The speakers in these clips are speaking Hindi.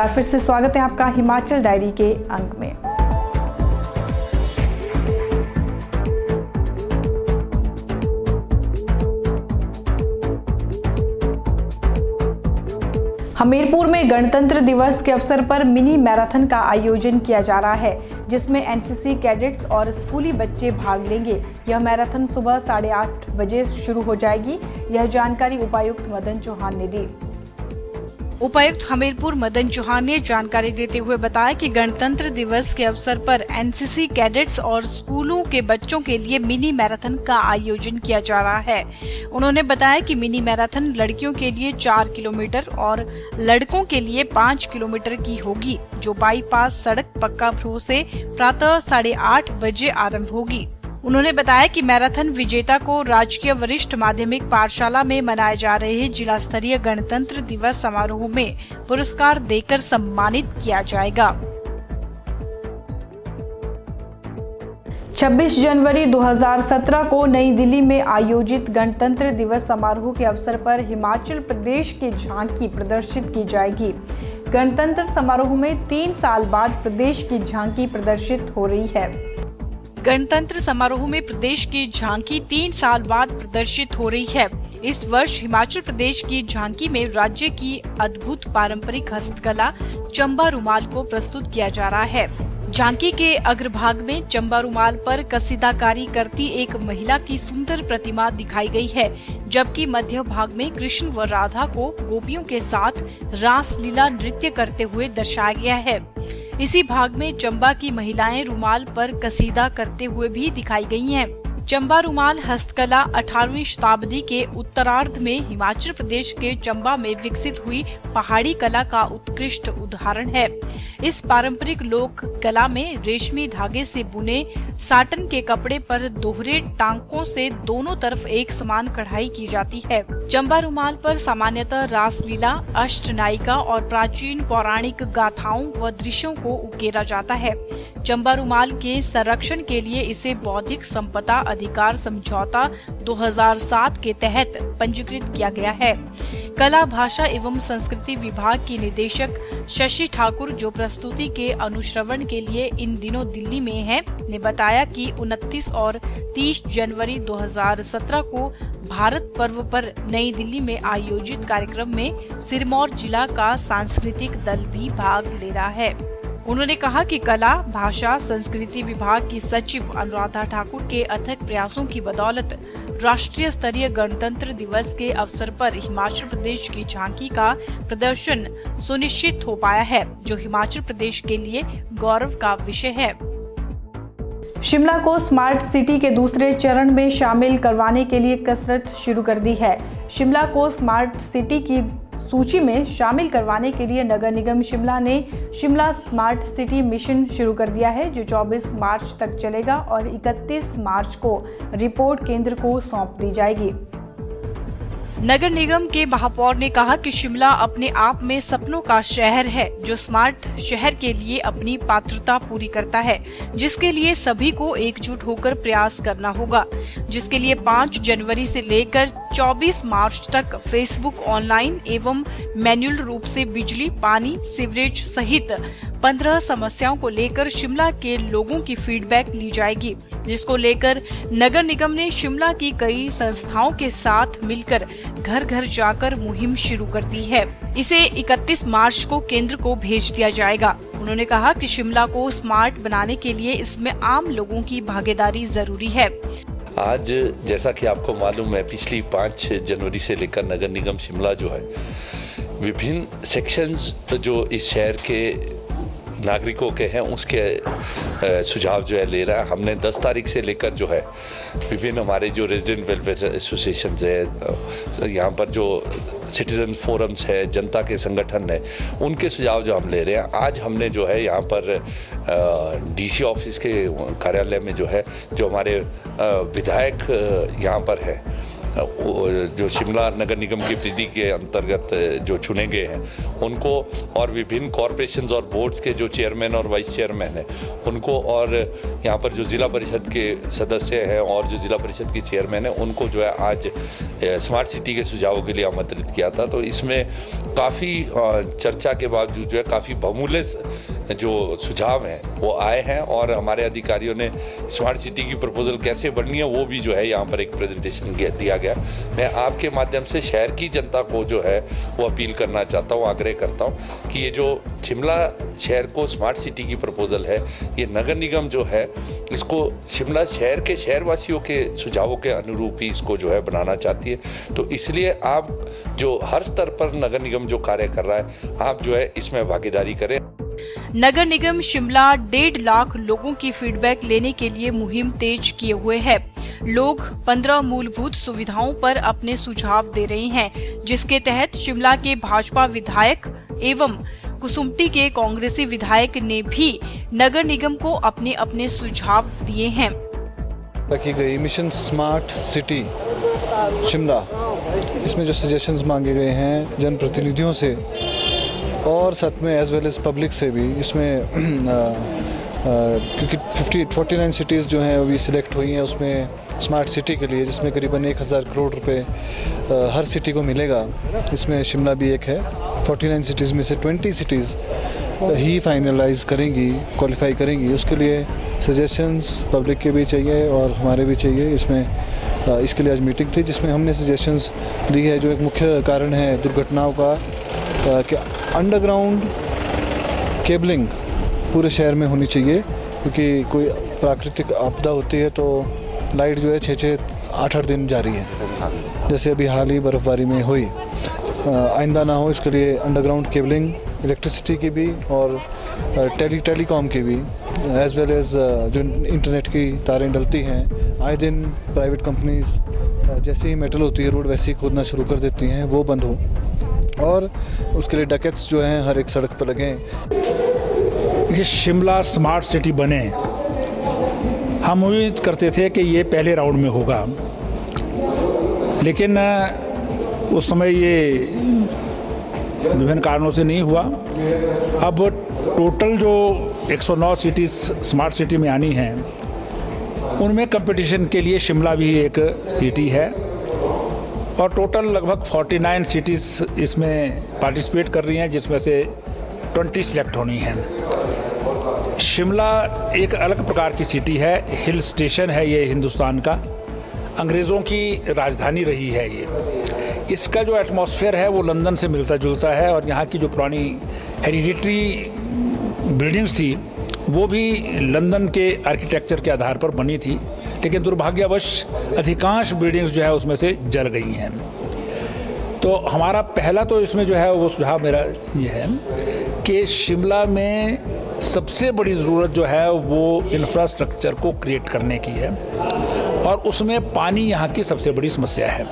बार फिर से स्वागत है आपका हिमाचल डायरी के अंक में। हमीरपुर में गणतंत्र दिवस के अवसर पर मिनी मैराथन का आयोजन किया जा रहा है, जिसमें एनसीसी कैडेट्स और स्कूली बच्चे भाग लेंगे। यह मैराथन सुबह साढ़े आठ बजे शुरू हो जाएगी। यह जानकारी उपायुक्त मदन चौहान ने दी। उपायुक्त हमीरपुर मदन चौहान ने जानकारी देते हुए बताया कि गणतंत्र दिवस के अवसर पर एनसीसी कैडेट्स और स्कूलों के बच्चों के लिए मिनी मैराथन का आयोजन किया जा रहा है। उन्होंने बताया कि मिनी मैराथन लड़कियों के लिए चार किलोमीटर और लड़कों के लिए पाँच किलोमीटर की होगी, जो बाईपास सड़क पक्का फ्रो से प्रातः साढ़े आठ बजे आरंभ होगी। उन्होंने बताया कि मैराथन विजेता को राजकीय वरिष्ठ माध्यमिक पाठशाला में मनाए जा रहे जिला स्तरीय गणतंत्र दिवस समारोह में पुरस्कार देकर सम्मानित किया जाएगा। 26 जनवरी 2017 को नई दिल्ली में आयोजित गणतंत्र दिवस समारोह के अवसर पर हिमाचल प्रदेश की झांकी प्रदर्शित की जाएगी। गणतंत्र समारोह में तीन साल बाद प्रदेश की झांकी प्रदर्शित हो रही है। गणतंत्र समारोह में प्रदेश की झांकी तीन साल बाद प्रदर्शित हो रही है। इस वर्ष हिमाचल प्रदेश की झांकी में राज्य की अद्भुत पारंपरिक हस्तकला चंबा रुमाल को प्रस्तुत किया जा रहा है। झांकी के अग्रभाग में चंबा रुमाल पर कसीदाकारी करती एक महिला की सुंदर प्रतिमा दिखाई गई है, जबकि मध्य भाग में कृष्ण व राधा को गोपियों के साथ रास लीला नृत्य करते हुए दर्शाया गया है। इसी भाग में चंबा की महिलाएँ रुमाल पर कसीदा करते हुए भी दिखाई गई हैं। चंबा रुमाल हस्तकला 18वीं शताब्दी के उत्तरार्ध में हिमाचल प्रदेश के चंबा में विकसित हुई पहाड़ी कला का उत्कृष्ट उदाहरण है इस पारंपरिक लोक कला में रेशमी धागे से बुने, साटन के कपड़े पर दोहरे टांकों से दोनों तरफ़ एक समान कढ़ाई की जाती है चंबा रुमाल पर सामान्यतः रासलीला अष्ट नायिका और प्राचीन पौराणिक गाथाओं व दृश्यों को उकेरा जाता है। चंबा रुमाल के संरक्षण के लिए इसे बौद्धिक संपदा अधिकार समझौता 2007 के तहत पंजीकृत किया गया है। कला भाषा एवं संस्कृति विभाग की निदेशक शशि ठाकुर जो प्रस्तुति के अनुश्रवण के लिए इन दिनों दिल्ली में हैं, ने बताया कि 29 और 30 जनवरी 2017 को भारत पर्व पर नई दिल्ली में आयोजित कार्यक्रम में सिरमौर जिला का सांस्कृतिक दल भी भाग ले रहा है। उन्होंने कहा कि कला, भाषा, संस्कृति विभाग की सचिव अनुराधा ठाकुर के अथक प्रयासों की बदौलत राष्ट्रीय स्तरीय गणतंत्र दिवस के अवसर पर हिमाचल प्रदेश की झांकी का प्रदर्शन सुनिश्चित हो पाया है, जो हिमाचल प्रदेश के लिए गौरव का विषय है। शिमला को स्मार्ट सिटी के दूसरे चरण में शामिल करवाने के लिए कसरत शुरू कर दी है। शिमला को स्मार्ट सिटी की सूची में शामिल करवाने के लिए नगर निगम शिमला ने शिमला स्मार्ट सिटी मिशन शुरू कर दिया है, जो 24 मार्च तक चलेगा और 31 मार्च को रिपोर्ट केंद्र को सौंप दी जाएगी। नगर निगम के महापौर ने कहा कि शिमला अपने आप में सपनों का शहर है, जो स्मार्ट शहर के लिए अपनी पात्रता पूरी करता है, जिसके लिए सभी को एकजुट होकर प्रयास करना होगा। जिसके लिए 5 जनवरी से लेकर 24 मार्च तक फेसबुक ऑनलाइन एवं मैनुअल रूप से बिजली, पानी, सीवरेज सहित पंद्रह समस्याओं को लेकर शिमला के लोगों की फीडबैक ली जाएगी, जिसको लेकर नगर निगम ने शिमला की कई संस्थाओं के साथ मिलकर घर घर जाकर मुहिम शुरू कर दी है। इसे 31 मार्च को केंद्र को भेज दिया जाएगा। उन्होंने कहा कि शिमला को स्मार्ट बनाने के लिए इसमें आम लोगों की भागीदारी ज़रूरी है। आज जैसा कि आपको मालूम है, पिछली पाँच जनवरी से लेकर नगर निगम शिमला जो है, विभिन्न सेक्शंस जो इस शहर के नागरिकों के हैं, उसके सुझाव जो है ले रहा है। हमने 10 तारीख से लेकर जो है, विभिन्न हमारे जो रेजिडेंट वेलफेयर एसोसिएशन है यहाँ पर जो सिटीजन फोरम्स है, जनता के संगठन है, उनके सुझाव जो हम ले रहे हैं। आज हमने जो है यहाँ पर डीसी ऑफ़िस के कार्यालय में जो है, जो हमारे विधायक यहाँ पर है। जो शिमला नगर निगम की प्रीति के अंतर्गत जो चुने गए हैं, उनको और विभिन्न कॉरपोरेशन और बोर्ड्स के जो चेयरमैन और वाइस चेयरमैन हैं, उनको और यहाँ पर जो ज़िला परिषद के सदस्य हैं और जो ज़िला परिषद के चेयरमैन हैं, उनको जो है आज स्मार्ट सिटी के सुझावों के लिए आमंत्रित किया था। तो इसमें काफ़ी चर्चा के बावजूद जो है काफ़ी बहुमूल्य जो सुझाव हैं, वो आए हैं और हमारे अधिकारियों ने स्मार्ट सिटी की प्रपोजल कैसे बननी है, वो भी जो है यहाँ पर एक प्रेजेंटेशन दिया गया। मैं आपके माध्यम से शहर की जनता को जो है, वो अपील करना चाहता हूँ, आग्रह करता हूँ कि ये जो शिमला शहर को स्मार्ट सिटी की प्रपोजल है, ये नगर निगम जो है, इसको शिमला शहर के शहरवासियों के सुझावों के अनुरूप ही इसको जो है बनाना चाहती है। तो इसलिए आप जो हर स्तर पर नगर निगम जो कार्य कर रहा है, आप जो है इसमें भागीदारी करें। नगर निगम शिमला डेढ़ लाख लोगों की फीडबैक लेने के लिए मुहिम तेज किए हुए है। लोग 15 मूलभूत सुविधाओं पर अपने सुझाव दे रहे हैं जिसके तहत शिमला के भाजपा विधायक एवं कुसुमटी के कांग्रेसी विधायक ने भी नगर निगम को अपने अपने सुझाव दिए हैं। रखी गई मिशन स्मार्ट सिटी शिमला। इसमें जो सजेशंस मांगे गए हैं जनप्रतिनिधियों से और साथ में एज वेल एज पब्लिक से भी इसमें आ, आ, क्योंकि 50 49 सिटीज़ जो हैं अभी सिलेक्ट हुई हैं उसमें स्मार्ट सिटी के लिए, जिसमें करीबन एक हज़ार करोड़ रुपए हर सिटी को मिलेगा। इसमें शिमला भी एक है। 49 सिटीज़ में से 20 सिटीज़ ही फाइनलाइज करेंगी, क्वालिफाई करेंगी। उसके लिए सजेशंस पब्लिक के भी चाहिए और हमारे भी चाहिए। इसमें इसके लिए आज मीटिंग थी, जिसमें हमने सजेशंस दी है, जो एक मुख्य कारण है दुर्घटनाओं का कि अंडरग्राउंड केबलिंग पूरे शहर में होनी चाहिए, क्योंकि कोई प्राकृतिक आपदा होती है तो लाइट जो है छः छः आठ आठ दिन जारी है। जैसे अभी हाल ही बर्फ़बारी में हुई। आइंदा ना हो, इसके लिए अंडरग्राउंड केबलिंग इलेक्ट्रिसिटी की भी और टेली टेलीकॉम की भी एज वेल एज जो इंटरनेट की तारें डलती हैं, आए दिन प्राइवेट कंपनीज़ जैसे ही मेटल होती है रोड वैसे ही खोदना शुरू कर देती हैं, वो बंद हो। और उसके लिए डकेट्स जो हैं, हर एक सड़क पर लगें ये शिमला स्मार्ट सिटी बने हम उम्मीद करते थे कि ये पहले राउंड में होगा। लेकिन उस समय ये विभिन्न कारणों से नहीं हुआ। अब टोटल जो 109 सिटीज़, स्मार्ट सिटी में आनी हैं, उनमें कंपटीशन के लिए शिमला भी एक सिटी है और टोटल लगभग 49 सिटीज़ इसमें पार्टिसिपेट कर रही हैं, जिसमें से 20 सिलेक्ट होनी हैं। शिमला एक अलग प्रकार की सिटी है हिल स्टेशन है ये हिंदुस्तान का। अंग्रेज़ों की राजधानी रही है ये। इसका जो एटमॉस्फेयर है, वो लंदन से मिलता जुलता है और यहाँ की जो पुरानी हेरिडिटरी बिल्डिंग्स थी, वो भी लंदन के आर्किटेक्चर के आधार पर बनी थी। लेकिन दुर्भाग्यवश, अधिकांश बिल्डिंग्स जो है उसमें से जल गई हैं। तो हमारा पहला तो इसमें जो है, वो सुझाव मेरा ये है कि शिमला में सबसे बड़ी ज़रूरत जो है वो इंफ्रास्ट्रक्चर को क्रिएट करने की है और उसमें पानी यहाँ की सबसे बड़ी समस्या है।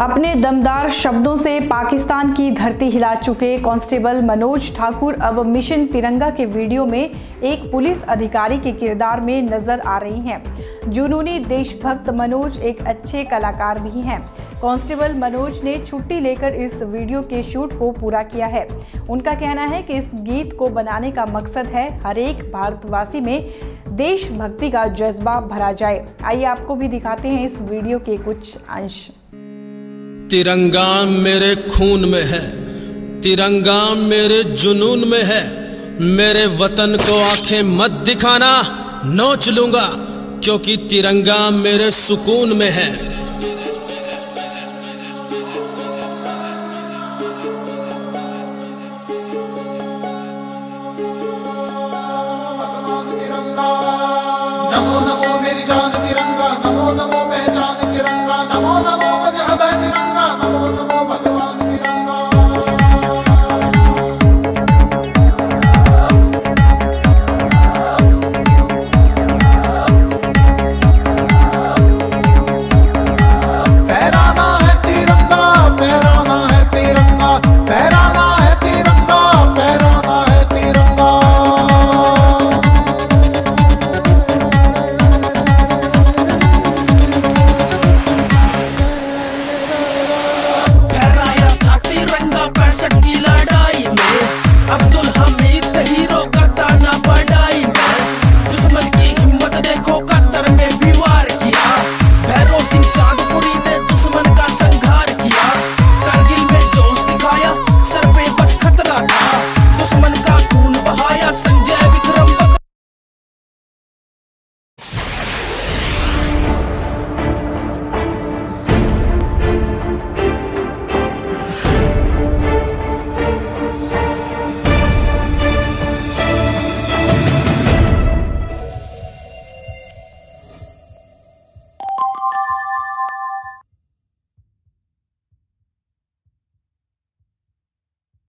अपने दमदार शब्दों से पाकिस्तान की धरती हिला चुके कांस्टेबल मनोज ठाकुर अब मिशन तिरंगा के वीडियो में एक पुलिस अधिकारी के किरदार में नज़र आ रही हैं, जुनूनी देशभक्त मनोज एक अच्छे कलाकार भी हैं। कांस्टेबल मनोज ने छुट्टी लेकर इस वीडियो के शूट को पूरा किया है। उनका कहना है कि इस गीत को बनाने का मकसद है हर एक भारतवासी में देशभक्ति का जज्बा भरा जाए। आइए आपको भी दिखाते हैं इस वीडियो के कुछ अंश। तिरंगा मेरे खून में है, तिरंगा मेरे जुनून में है। मेरे वतन को आँखें मत दिखाना, नोच लूँगा, क्योंकि तिरंगा मेरे सुकून में है।